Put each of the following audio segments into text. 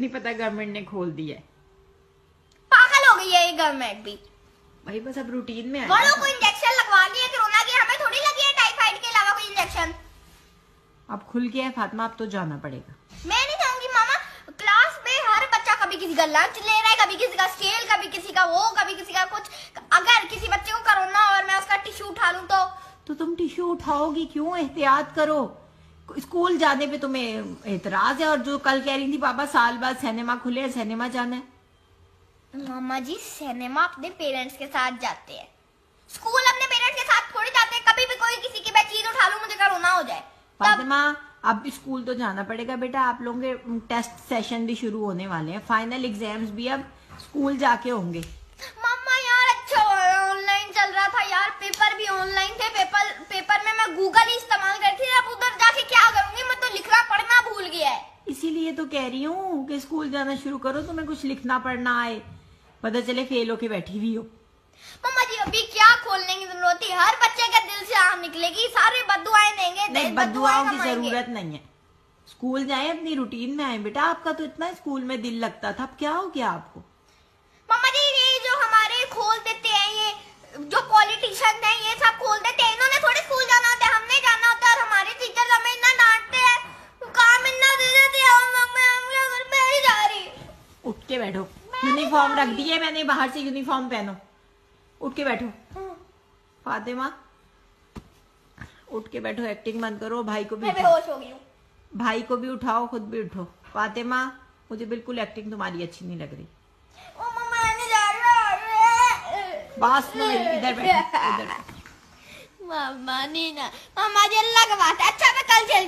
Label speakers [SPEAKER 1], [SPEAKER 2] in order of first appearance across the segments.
[SPEAKER 1] नहीं पता गवर्नमेंट ने खोल दिया है।
[SPEAKER 2] पागल हो गई है ये गवर्नमेंट भी।
[SPEAKER 1] भाई बस अब रूटीन में
[SPEAKER 2] वो
[SPEAKER 1] आया
[SPEAKER 2] लोग को इंजेक्शन लगवा दिए कोरोना की? हमें थोड़ी लगी है टाइफाइड के अलावा कोई इंजेक्शन
[SPEAKER 1] अब खुल गया है फातिमा अब तो जाना पड़ेगा।
[SPEAKER 2] मैं नहीं जाऊँगी मामा। क्लास में हर बच्चा कभी किसी का लंच ले रहा है कभी किसी का स्केल कभी किसी का वो कभी किसी का कुछ। अगर किसी बच्चे को कोरोना और मैं उसका टिश्यू उठा लूँ तो?
[SPEAKER 1] तो तुम टिश्यू उठाओगी क्यों एहतियात करो? स्कूल जाने पे तुम्हें एतराज़ है और जो कल कह रही थी पापा साल बाद सिनेमा खुले हैं सिनेमा जाना है?
[SPEAKER 2] मामा जी सिनेमा अपने पेरेंट्स के साथ जाते हैं। स्कूल अपने पेरेंट्स के साथ थोड़ी जाते हैं कभी भी कोई किसी की मैं चीज़ उठा लूँ मुझे कोरोना हो जाए।
[SPEAKER 1] फातिमा अब स्कूल तो जाना पड़ेगा बेटा। आप लोगों के टेस्ट सेशन भी शुरू होने वाले हैं। फाइनल एग्ज़ाम्स भी अब स्कूल जाके होंगे।
[SPEAKER 2] मम्मा यार अच्छा ऑनलाइन चल रहा था यार। पेपर भी ऑनलाइन थे पेपर पेपर में मैं गूगल ही इस्तेमाल करती थी अब उधर जाके क्या करूँगी मैं तो लिखना पढ़ना भूल गया है
[SPEAKER 1] इसीलिए तो कह रही हूँ कि स्कूल जाना शुरू करो तुम्हें कुछ लिखना पढ़ना आए। पता चले फेल होके बैठी हुई हो।
[SPEAKER 2] मम्मा जी अभी क्या खोलने की ज़रूरत है? हर बच्चे के दिल से आम निकलेगी सारे बदुआएँ देंगे
[SPEAKER 1] नहीं बदुआओं की ज़रूरत नहीं है। स्कूल जाए अपनी रूटीन में आए। बेटा आपका तो इतना स्कूल में दिल लगता था अब क्या हो गया आपको?
[SPEAKER 2] मम्मा जी ये जो हमारे खोल देते
[SPEAKER 1] उठ के बैठो। यूनिफॉर्म रख दी है मैंने बाहर से यूनिफॉर्म पहनो। उठ के बैठो। फातिमा उठ के बैठो एक्टिंग मत करो भाई को भी
[SPEAKER 2] मैं बेहोश हो गई हूँ।
[SPEAKER 1] भाई को भी उठाओ खुद भी उठो। फातिमा मुझे बिल्कुल एक्टिंग तुम्हारी अच्छी नहीं लग रही।
[SPEAKER 2] ओ मैं जा रहा
[SPEAKER 1] इधर बैठो इधर बैठो।
[SPEAKER 2] नहीं ना मम्मा जी अल्लाह का बात अच्छा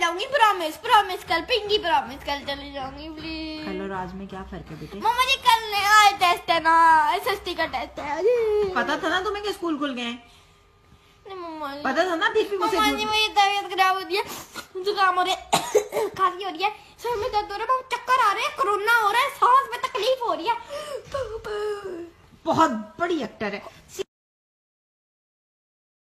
[SPEAKER 2] जाऊँगी प्रॉमिस प्रॉमिस कल पिंकी प्रॉमिस कल चली जाऊँगी प्लीज़
[SPEAKER 1] कल और आज में क्या फ़र्क है बेटे?
[SPEAKER 2] मम्मा जी कल नया टेस्ट है ना एसएसटी का टेस्ट है नहीं
[SPEAKER 1] पता था ना तुम्हें कि स्कूल खुल गए पता था ना फिर भी मुझे
[SPEAKER 2] मम्मा जी मेरी तबीयत खराब हो रही है जुकाम हो रही है खांसी हो रही है सर में दर्द हो रहा है चक्कर आ रहे हैं कोरोना हो रहा है सांस में तकलीफ़ हो रही है।
[SPEAKER 1] बहुत बड़ी एक्टर है।